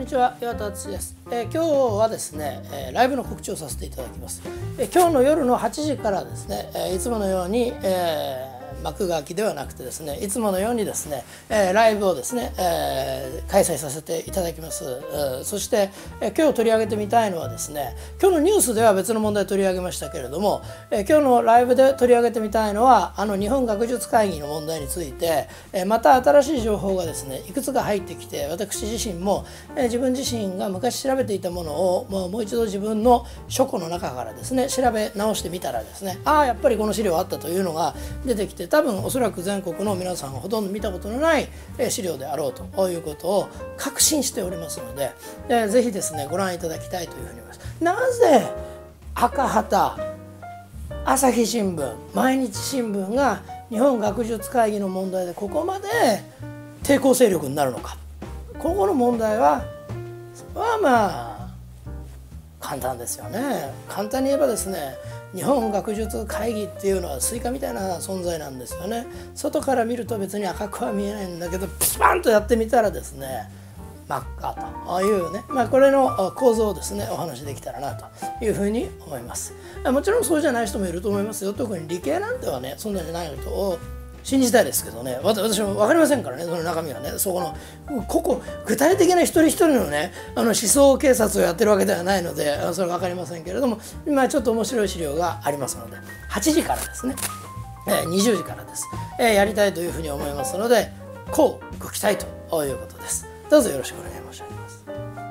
んにちは。岩田敦です、えー、今日はですね、えー、ライブの告知をさせていただきます、えー、今日の夜の8時からですね、えいつものように、え幕書きではなくてですねいつものようにですね、えー、ライブをですね、えー、開催させていただきます、そして、えー、今日取り上げてみたいのはですね今日のニュースでは別の問題取り上げましたけれども、えー、今日のライブで取り上げてみたいのはあの日本学術会議の問題について、えー、また新しい情報がですねいくつか入ってきて私自身も、えー、自分自身が昔調べていたものをもうもう一度自分の書庫の中からですね調べ直してみたらですねああやっぱりこの資料あったというのが出てきて多分おそらく全国の皆さんがほとんど見たことのない資料であろうということを確信しておりますのでえぜひですねご覧いただきたいというふうに思います。なぜ赤旗朝日新聞毎日新聞が日本学術会議の問題でここまで抵抗勢力になるのかここの問題ははまあ簡単ですよね。簡単に言えばですね日本学術会議っていうのはスイカみたいな存在なんですよね。外から見ると別に赤くは見えないんだけどピシパンとやってみたらですね真っ赤というね、まあ、これの構造をですねお話できたらなというふうに思います。もちろんそうじゃない人もいると思いますよ。特に理系なんてはねそんなじゃないと信じたいですけどね。私も分かりませんからねその中身はね。そこの個々具体的な一人一人のねあの思想警察をやってるわけではないのでそれは分かりませんけれども今ちょっと面白い資料がありますので8時からですね、えー、20時からです、えー、やりたいというふうに思いますのでこうご期待ということです。どうぞよろしくお願い申し上げます。